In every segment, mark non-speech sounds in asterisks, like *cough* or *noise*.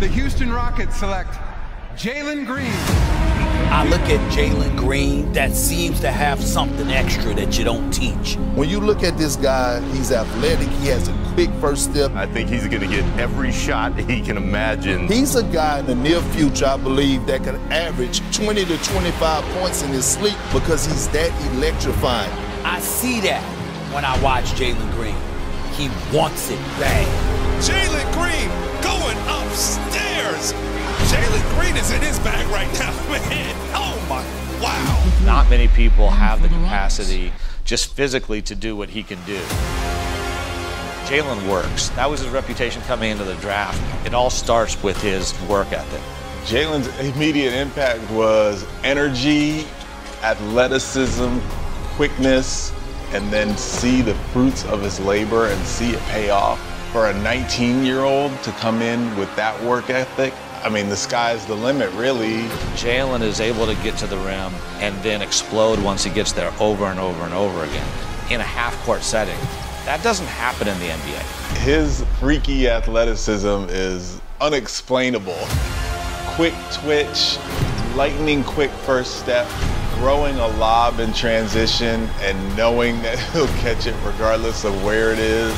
the Houston Rockets select Jalen Green. I look at Jalen Green, that seems to have something extra that you don't teach. When you look at this guy, he's athletic, he has a quick first step. I think he's going to get every shot *laughs* he can imagine. He's a guy in the near future, I believe, that can average 20 to 25 points in his sleep because he's that electrifying. I see that when I watch Jalen Green. He wants it bad. Jalen Green going upstairs. Jalen Green is in his bag right now, *laughs* man. Oh my, wow. Not many people have the capacity just physically to do what he can do. Jalen works. That was his reputation coming into the draft. It all starts with his work ethic. Jalen's immediate impact was energy, athleticism, quickness, and then see the fruits of his labor and see it pay off. For a 19 year old to come in with that work ethic, I mean, the sky's the limit, really. Jalen is able to get to the rim and then explode once he gets there over and over and over again in a half court setting. That doesn't happen in the NBA. His freaky athleticism is unexplainable. Quick twitch, lightning quick first step, throwing a lob in transition and knowing that *laughs* he'll catch it regardless of where it is.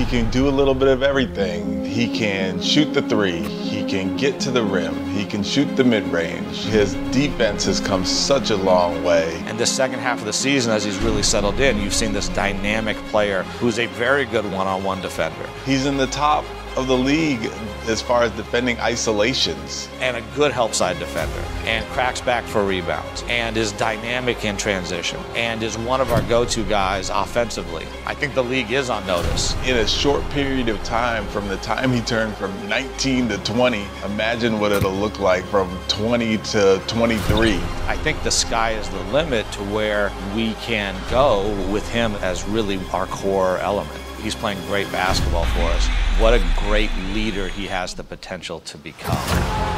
He can do a little bit of everything. He can shoot the three. He can get to the rim. He can shoot the mid range. His defense has come such a long way. And the second half of the season, as he's really settled in, you've seen this dynamic player who's a very good one on one defender. He's in the top of the league as far as defending isolations. And a good help side defender, and cracks back for rebounds, and is dynamic in transition, and is one of our go to guys offensively. I think the league is on notice. In a short period of time, from the time he turned from 19 to 20, imagine what it'll look like from 20 to 23. I think the sky is the limit to where we can go with him as really our core element. He's playing great basketball for us. What a great leader he has the potential to become.